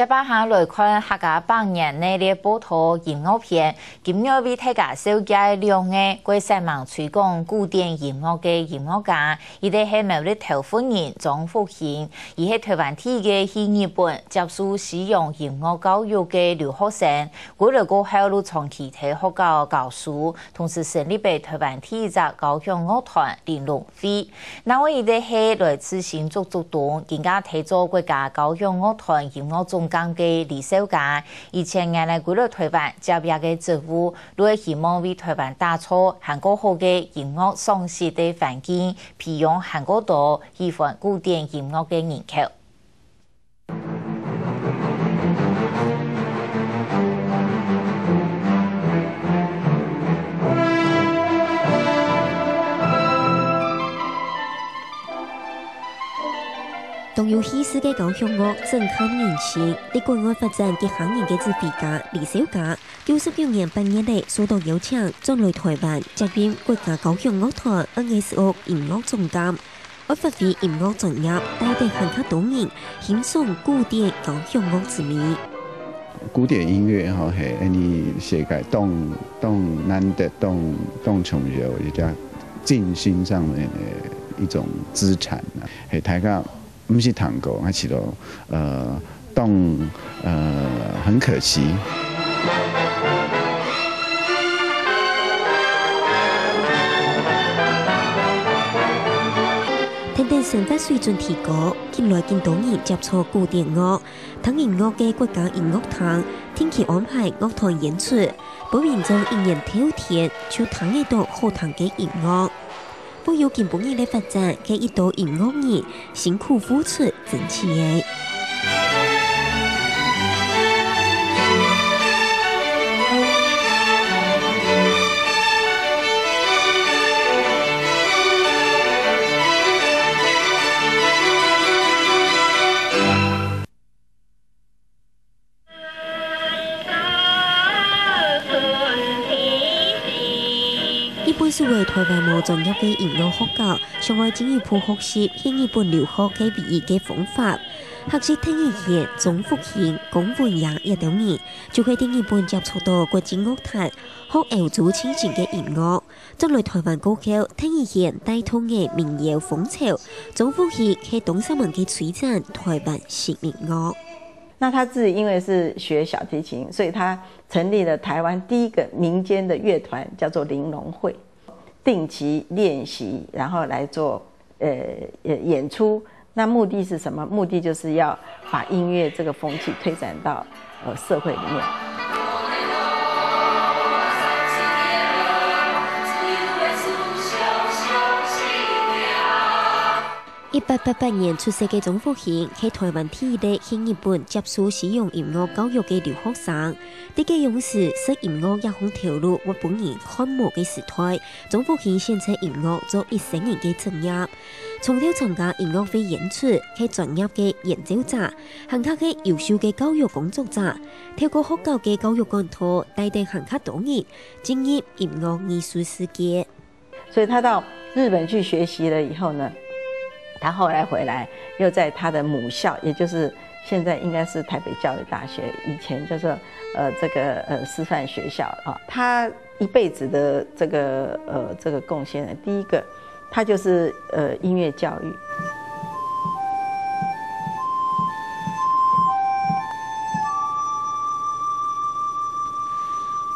接把下来看客家百年内的波头音乐片，今日为大家收介两个过山忙吹讲古典音乐嘅音乐家，伊哋系某啲头夫人张福兴，伊系台湾第一个去日本接受使用音乐教育嘅留学生，过了过后路从其他学校教书，同时成立被台湾第一只交响乐团林龙飞。那我伊哋系来自新竹竹东，更加提做国家交响乐团音乐总。中间嘅李小家，以前原来归了台湾接业嘅职务，都会希望为台湾打造韩国好嘅音乐赏识的环境，培养韩国多喜欢古典音乐嘅人口。同有喜事嘅高雄乐震撼人心，喺国外发展嘅行业嘅指挥家李小佳，九十九年八月嚟受到邀请，转来台湾接任国家高雄乐团 NSO 音乐总监，我发挥音乐专业，带领很多多人欣赏古典高雄乐之美。古典音乐吼系你世界当当难得当当重要一家静心上面的一种资产啊，系大家。不是糖果，还起到呃，动呃，很可惜。天天生活水准提高，近来见多人接触古典乐，听音乐嘅国家音乐堂，定期安排乐团演出，保民众一年挑天，就听得到好听嘅音乐。不有进步业的发展，给一道音乐人辛苦付出争取的。为台湾无专业嘅音乐学校，上海进一步学习去日本留学嘅毕业嘅方法。学习听语言、总复兴、公文扬一两年，就可以喺日本接触到国际乐坛，学欧洲清新嘅音乐。将来台湾高校听语言带通嘅民谣风潮，总复兴喺东三门嘅璀璨台湾新音乐。那他自己因为是学小提琴，所以他成立了台湾第一个民间的乐团，叫做玲珑会。定期练习，然后来做呃呃演出。那目的是什么？目的就是要把音乐这个风气推展到呃社会里面。一八八八年出世嘅钟福贤，喺台湾第一代去日本接受使用音乐教育嘅留学生。呢个勇士使音乐一项条路我本人看慕嘅时代，钟福贤选择音乐做一生人嘅职业。从头参加音乐会演出，系专业嘅演奏者，行卡嘅优秀嘅教育工作者，透过学校嘅教育管道，带领行卡多年进入音乐艺术世界。所以他到日本去学习了以后呢？他后来回来，又在他的母校，也就是现在应该是台北教育大学，以前叫做呃这个呃师范学校啊。他一辈子的这个呃这个贡献呢，第一个，他就是呃音乐教育。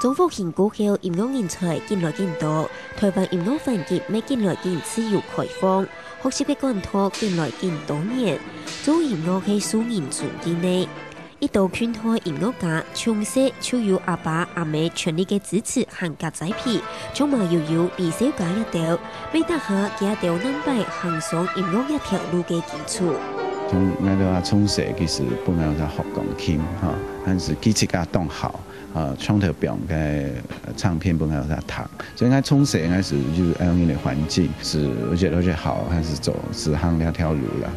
中福兴过后，音乐人才进来更多，台湾音乐环境没进来更自由开放。学习嘅贯托近来近多年，做音乐系数人尊敬的。一道劝托音乐家，从小就有阿爸阿妹全力嘅支持和格栽培，从嘛又有李小佳一条，每得下几条南北行上音乐一条路嘅基础础。从那个从小其实本来在学钢琴哈，但是基础加动好。啊，创投表嘅唱片本来有在弹，所以应该从小应该是就是安样的环境，是而且而且好，还是走直行两条路啦。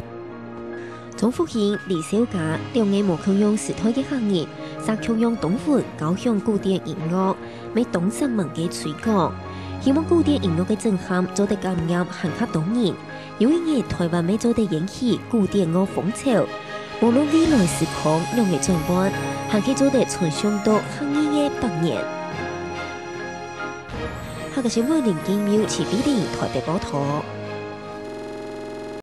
钟福兴、李小佳两个无用时代嘅行业，三强用东风高雄古典音乐，为东山门嘅吹广，希望古典音乐嘅震撼做得感染很卡多年，有一年台湾美做得引起古典乐风潮。无论未来时空让嘅转弯，还可以做得传承到行业嘅百年。下个新闻林金苗，持必定台北报道。